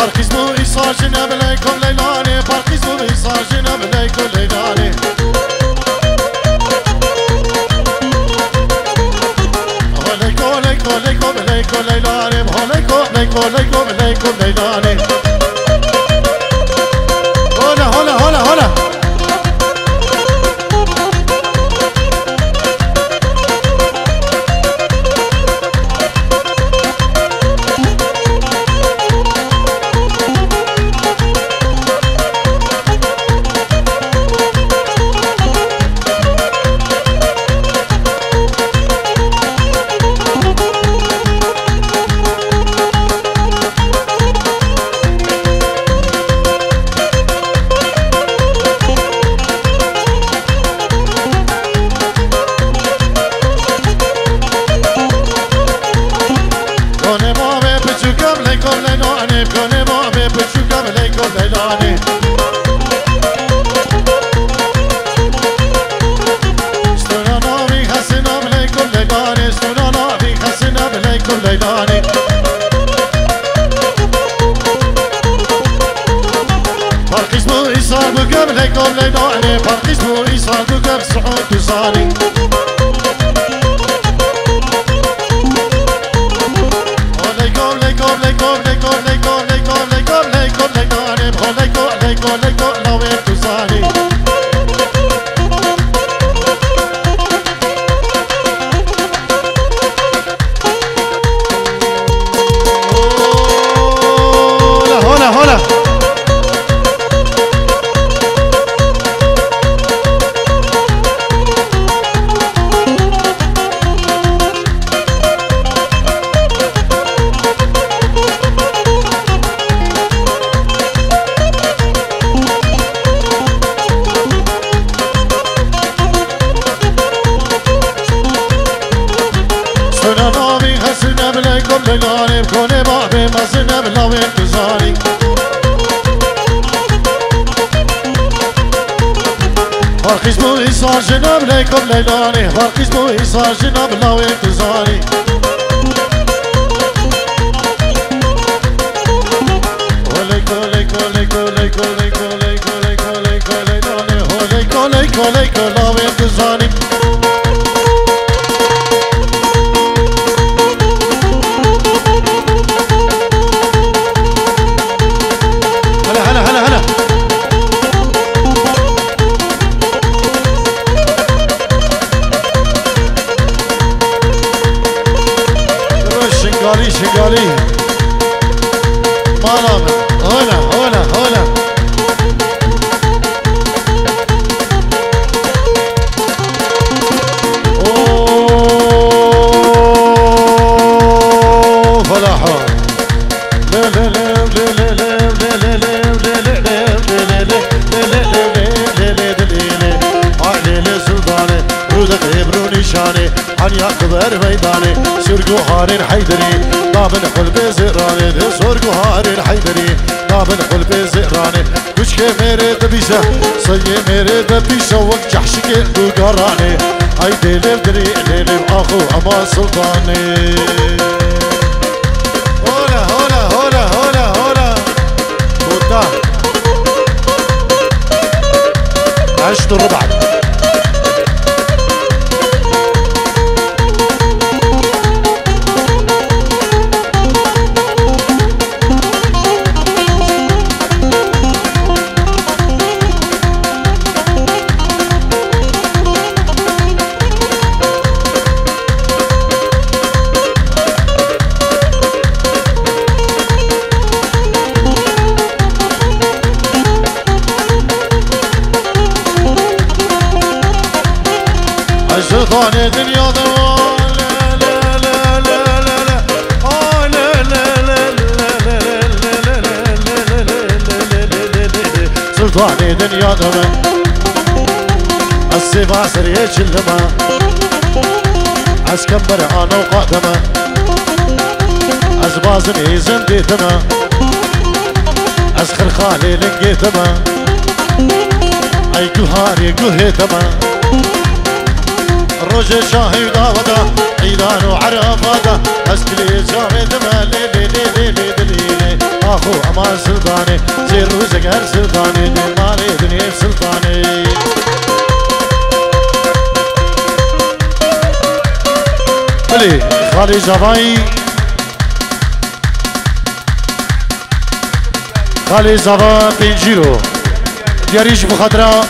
پرخیز بو ایسا جنب لیکن لیلانه پرخیز بو ایسا جنب لیکن لیلانه لیکو لیکو لیکو لیکو لیلانه لیکو لیکو لیکو لیکو لیلانه هلا هلا هلا هلا کنه ما به پچوکم لیکم لنانه کنه ما به پچوکم لیکم لنانه ستونا نوی حسنم لیکم لنانه ستونا نوی حسنم لیکم بو بو lego lego lego lego lego lego lego lego lego lego lego هولای کولی کولی با به مس ناب نو انتظاری هولای کولی کولی با به مس ناب نو انتظاری هولای کولی کولی کولی کولی کولی کولی کولی کولی دونه هولای کولی کولی کولی انتظاری Şingali Şingali Malamın الحن يأخذ الفيداني سرق وهار الحيدري طاب الحل بزراني سرق وهار الحيدري طاب الحل بزراني كش ميري دبيشة سي ميري دبيشة وقت حشك بقراني أي ديلي بدري ليلي اخو أما سلطاني. هولا هولا هولا هولا هولا عشت الربع. ناصر يجلما أسكمبر أنا وقاتما أزبازن إيزن ديتما أسخر خالي لنقيتما أي قهاري قهيتما الرجل شاهي وداودا عيدان وعرفادا أسكلي جامي دما ليلي ليلي ليلي أخو أمان سلطاني. زير وزقر سلطاني. دمالي دنيا سلطاني بله خالی زبایی خالی زبا پنجیرو دیاریش بخدرا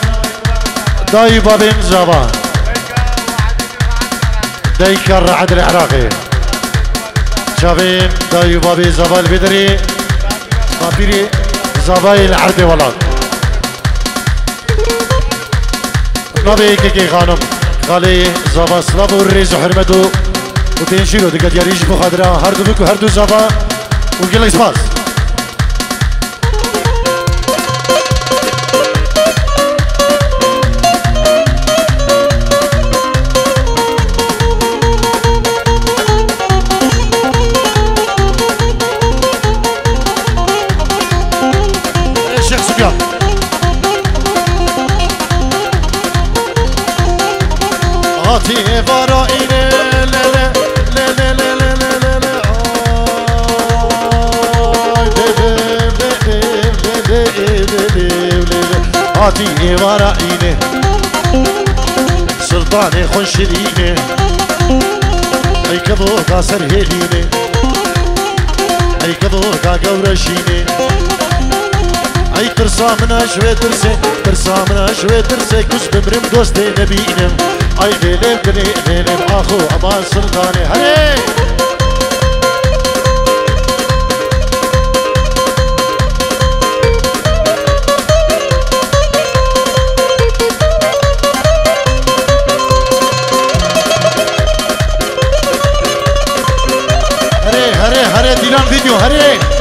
دای بابین زبا دای کر عدل عراقی شابين داي بابي زبال بدري خاطري زبايل عرض ولاد نبي كيكي خانم خالي زبا سلاب و تین جیرو دکت یاریش بخاطر هر دو بکو هر دو زبا و گلگ باز. هاتي إيوارا إيني سلطاني خنشريني أي كذوكا سرهيليني أي كذوكا قورشيني أي ترسا منا شوي ترسي ترسا منا شوي ترسي كش بمرم دوستي نبينم أي ليلم كني ليلم أخو أمان سلطاني هلي हरे हरे हरे दिलान दीजो हरे।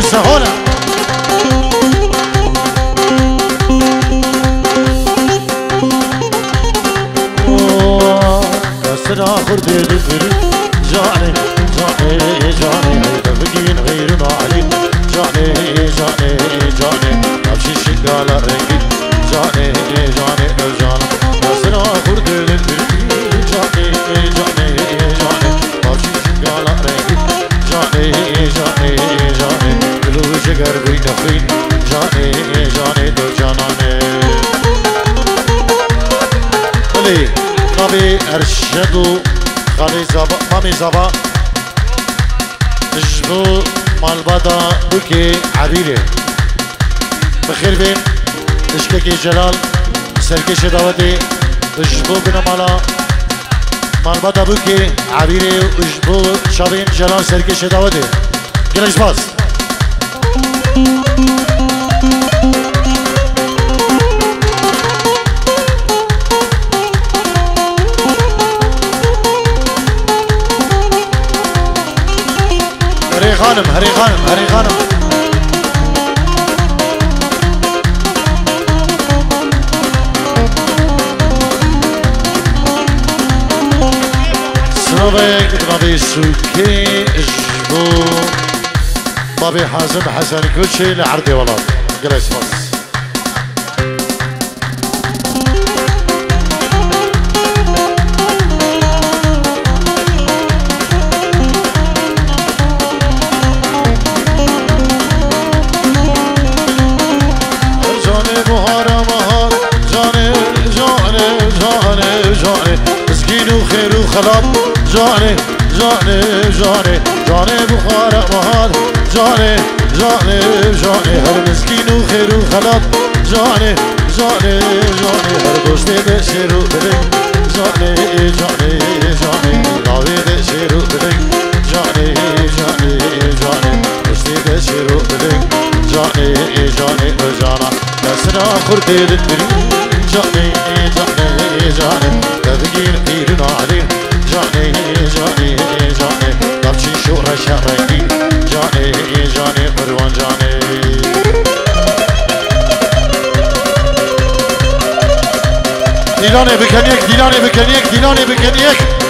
ليس هنا كسر آخر بيد الفريق جعني جعني جعني متفقين غير ضاعين جعني جعني جعني نمشي الشقة على الرنجي جعني جعني رجعنا كسر آخر بيد این جانه جانه دو جانانه بله نبی ارشد و خالی زبا مامی زبا جبو مالبادا بکی عبیره بخیر بین تشکک جلال سرکش داوتی جبو بنامالا مالبادا بکی عبیره جبو شابین جلال سرکش داوتی گرش باز Thank you. غانم هري غانم هري غانم. صدق بابي سوكي جبو بابي حازم حسن كل شيء لعرضي والله قريس بس کباب جان جان جان جان بخار مهاد جان جان جان هر مسکین و خیر و خلاب جان جان جان هر دوست دشه رو بده جان جان جان داوی دشه رو بده جان جان جان دوست دشه رو بده جان جان جان دستنا خورده دل جان جان جان تذگیر Dilan et Bekaniak, Dilan et Bekaniak, Dilan et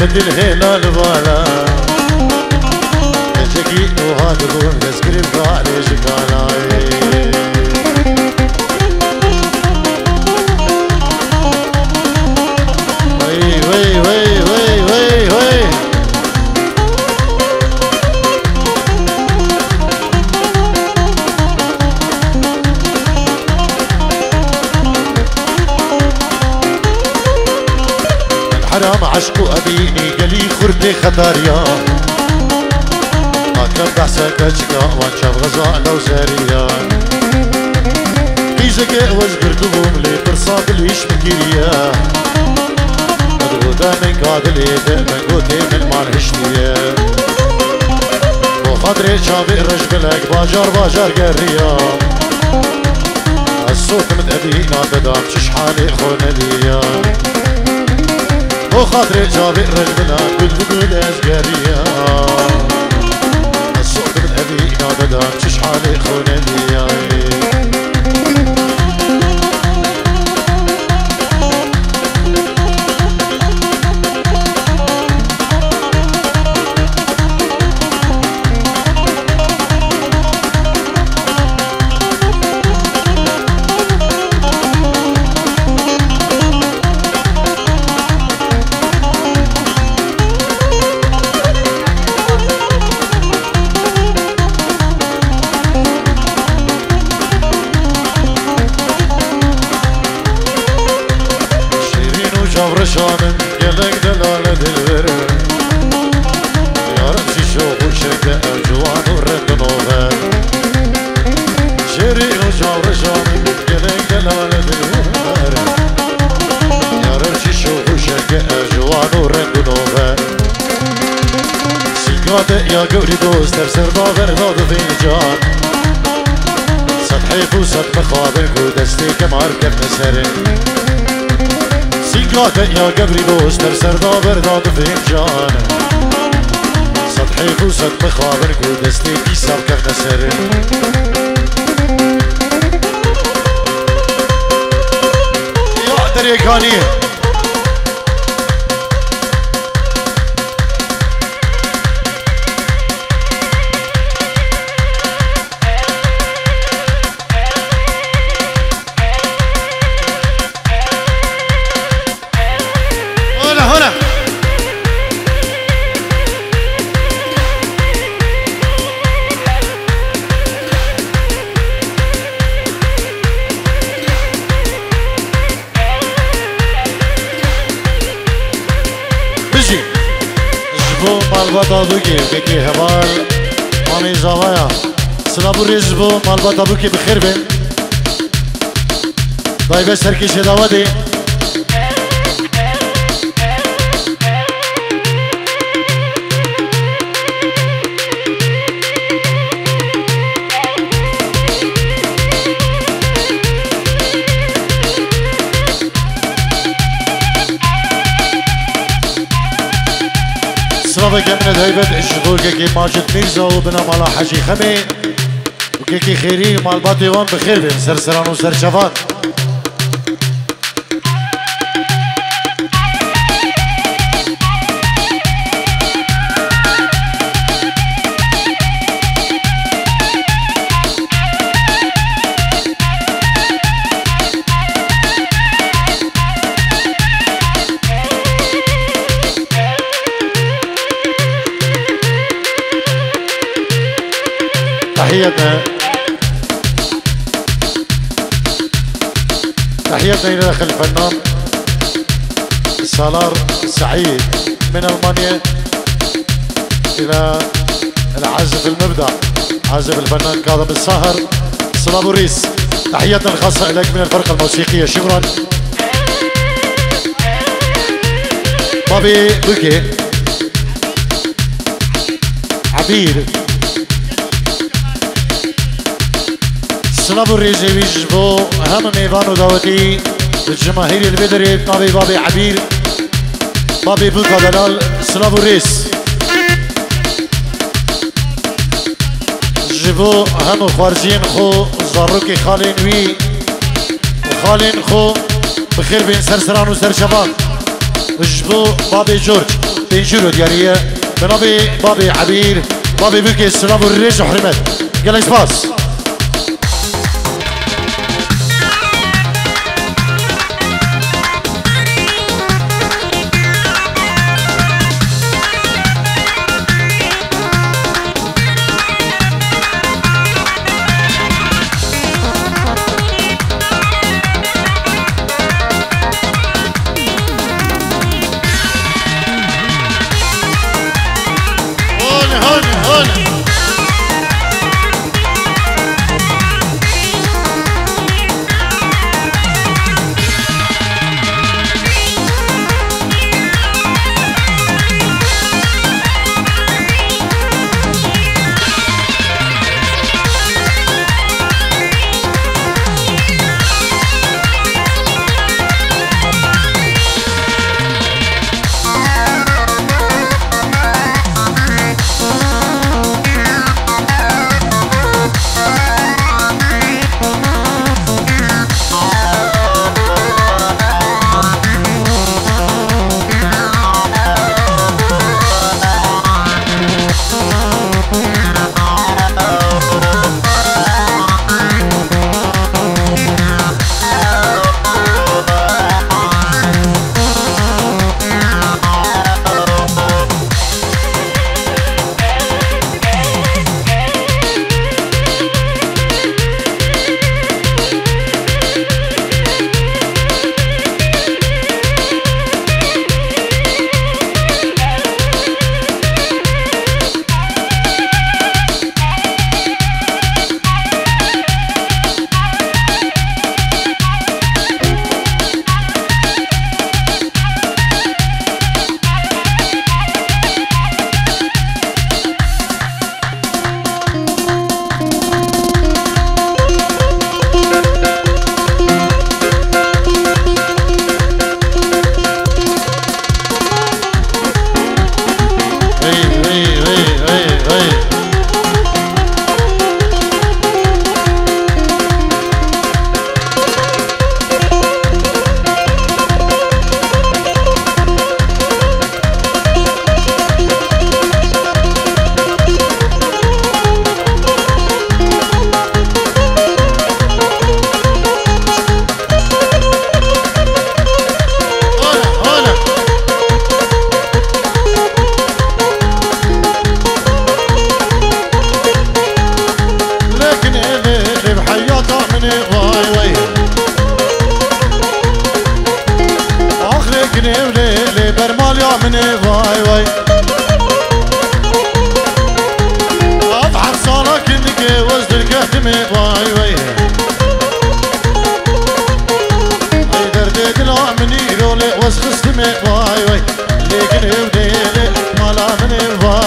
من الهلال بالا جاكي وهذا روح تذكر الغالي جكالاي الحرام عشق أبيني قلي خرتي خطاريا ما كان بحسك وان شاف غزا لو زاريان كيزك وزقر دبوم لي برصاب ليش مكيريا مدغودا من قادلي من قوتي من مال هشتيا. وخاطري شافي رجبلك باجار باجار قريا. الصوت من أبينا بدام شحالي خون ليا وخاطري جابر رجلنا بالبدول أزقريا الصوت من أبينا بدام شحالي خون گوری دوست در سر باور داد و جان صد حیف و صد مخابر کو دستی که مار کرد سره سیگات یا گوری دوست در سر باور داد و جان صد حیف و صد مخابر کو دستی که سر کرد سر یا دریکانی بوکی بکی هوار مامی زوایا سلابو ریز بو مالباتا بوکی بخیر بین دای سرکی شداوا دی صرابة من هيبة الشغول كيكي ماجد ميرزا وبنا مالا حجي خمي. وكيكي خيري مال باطيوان بخير سرسران وسرشفان تحياتنا تحياتنا إلى داخل الفنان سالار سعيد من ألمانيا إلى العازف المبدع عازف الفنان كاظم الساهر صلابو ريس. تحياتنا الخاصة إليك من الفرقة الموسيقية شكرا. بابي بوكي. عبير سلام الريزي بيجبو هم ميفان وداوتي الجماهير البدري بابي بابي عبير بابي بوكا دلال سلام الريس جبو هم خارجين خو. زاروكي خالين وي وخالين خو. بخير بين سرسران وسر شباب جبو بابي جورج. بين جورو ديارية بنابي بابي عبير بابي بوكي سلام الريش وحرمت قال باس روكي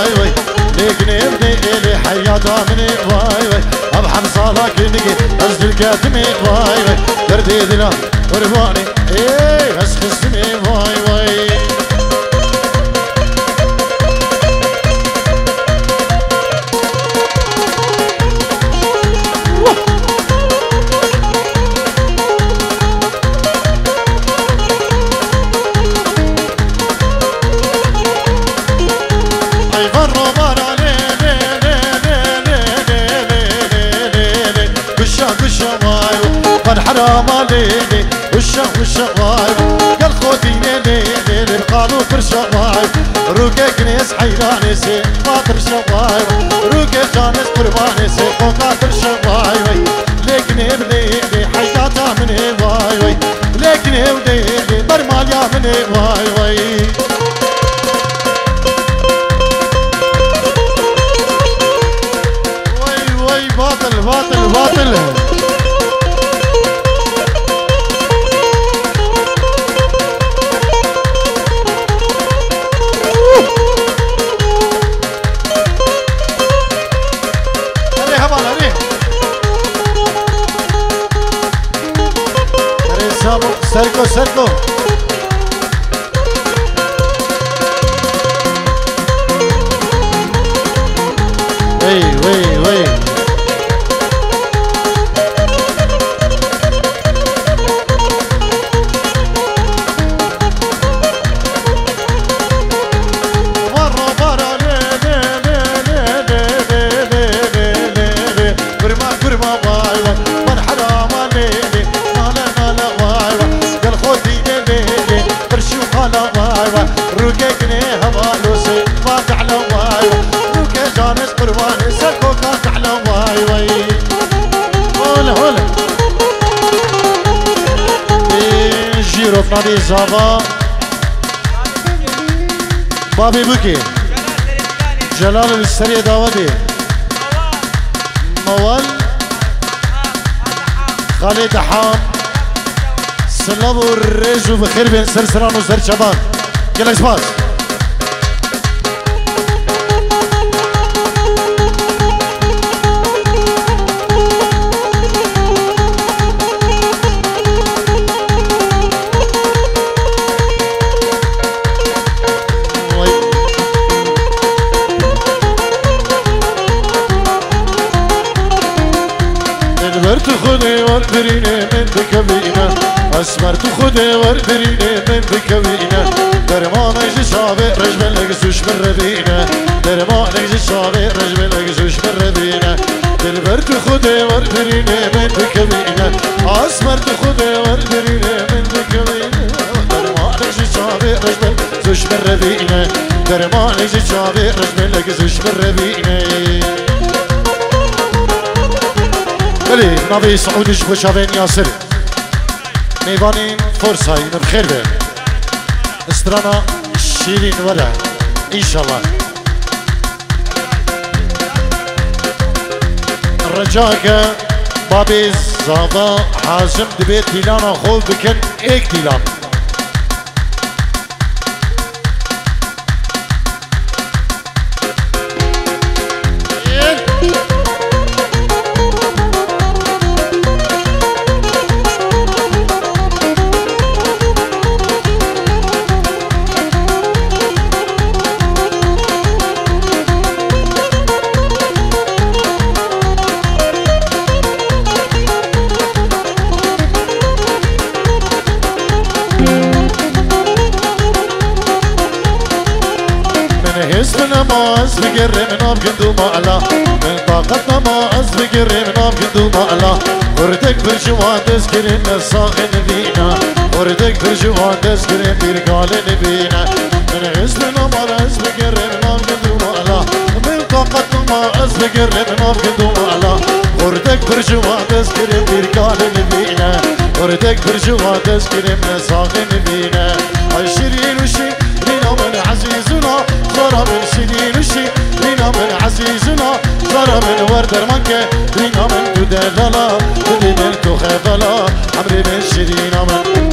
واي واي نقني ابني إلي حياته مني. واي واي أبحم صالك نقي أزد الكاتمي واي واي دردي ذلا ورباني إيه أسخص مني herkes hayranesi. نادي زابا بابي بكي جلال السري داودي موال خالد حام سلام الريج وبخير بين سرسران وسر شباب يلا سباس وردرينه من بكوينه أسمر تو خود وردرينه من بكوينه درمان أجي شابه رجب لگزوش من ربينة. درمان أجي شابه رجب لگزوش من ربينة. دلبر تو خود وردرينه من بكوينه أسمر تو خود وردرينه من بكوينه درمان أجي شابه رجب لگزوش من ربينة. درمان أجي شابه رجب لگزوش من خیلی نوی سعودیش خوشاوین یاسر میوانیم فرصا اینو بخیر به استرانا شیرین وره. انشالله. رجا که بابی زادا حازم دبی دیلانا خوب بکن ایک تیلان. از بگره من آب گندو مالا. من طاقت نماز بگره من آب گندو مالا. وردك برجوان تذكرين الصاغ نبينا وردك برجوان تذكرين بيرقال نبينا من عز من أمر عز بقرر نام قدو مالا. من طاقت ما عز بقرر نام قدو مالا. وردك برجوان تذكرين بيرقال نبينا وردك برجوان تذكرين الصاغ نبينا عشرين وشي من عزيزنا زرا من شدين وشي لنا من عزيزنا زرا من ورد رمانك لنا من تدللا تدي من تخذلا عمري من شدين من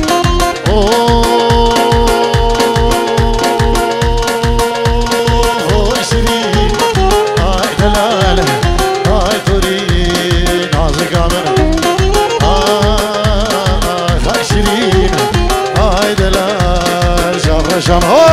Come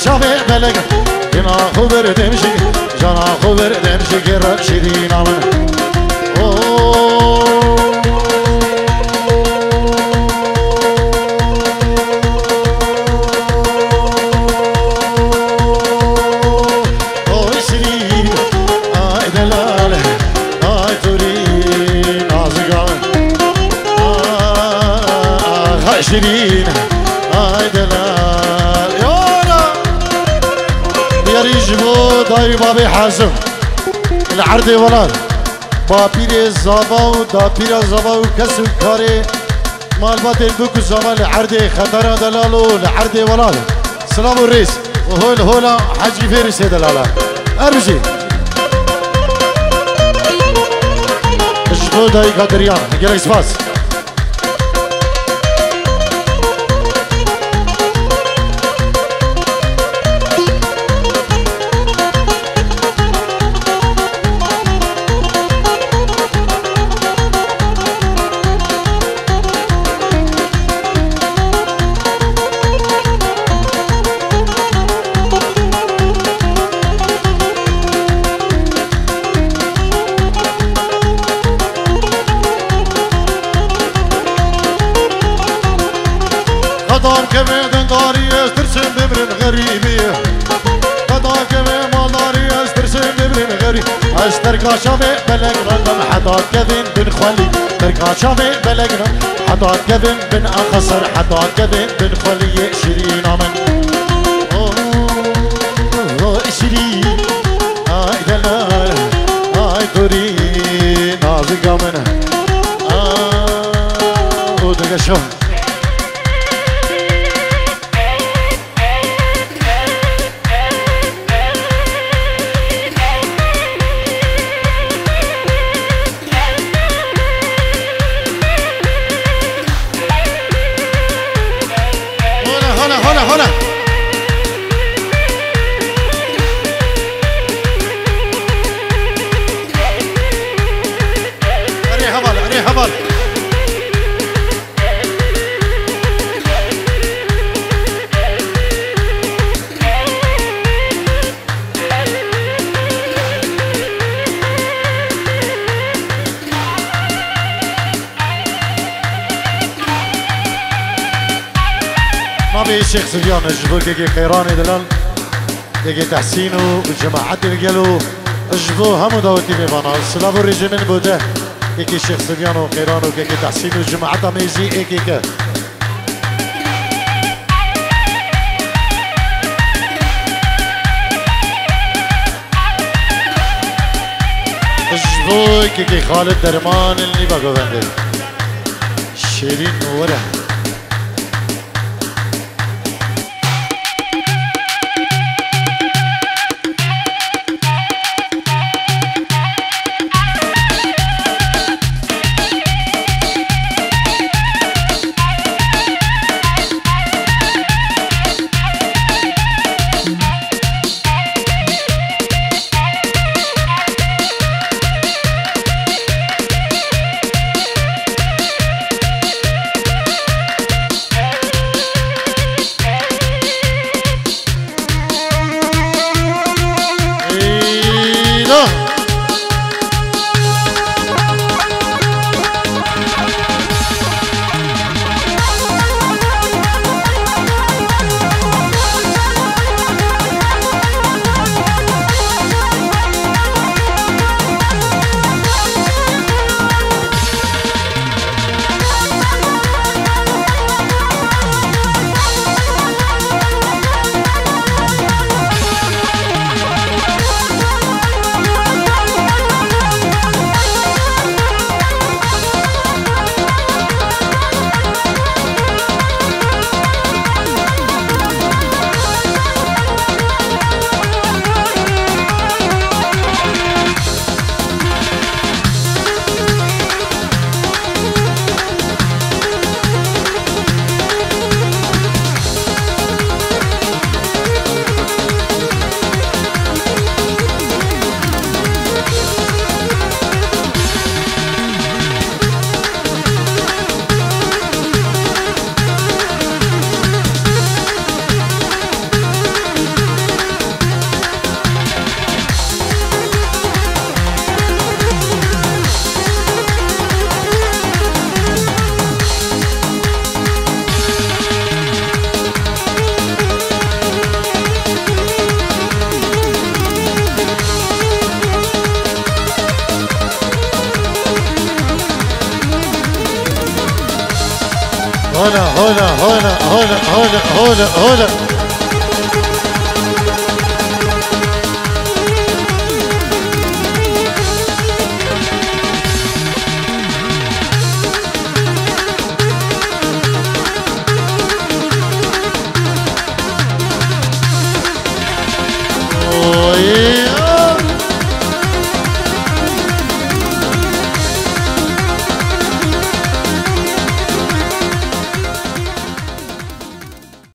زرگا شابه بلگ اینا خو بردم شی جانا خو بردم شی گر شیرین آمن شيرين ريجبو داي بابي حازم. العردي ولاد. بابير زابا و دابير زابا و كسو كاري مال باتل دوكو زابا العردي خطر دلالو العردي ولاد. سلام الرئيس وهول هولا حجي فيرس دلالا ارجي جبو داي قادريان نقل اسفاس استرقا شافي بلق رندم حتى كذن بن خولي ترقا شافي بلق حتى كذن بن أخسر حتى كذن بن خولي شيرين آمن شيرين آي دلال آه الشيخ سفيان جبور که قيراني دلال دقي تحسين وجماعتي قالوا جبو همو داوتي سلام و الرجيمين بوده. كيكي الشيخ سفيان وقيران وكيكي تحسين وجماعتها که ايكيكا که كيكي خالد درمان اللي باقو بنده. شيرين وره. هنا هنا